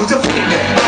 무조건인데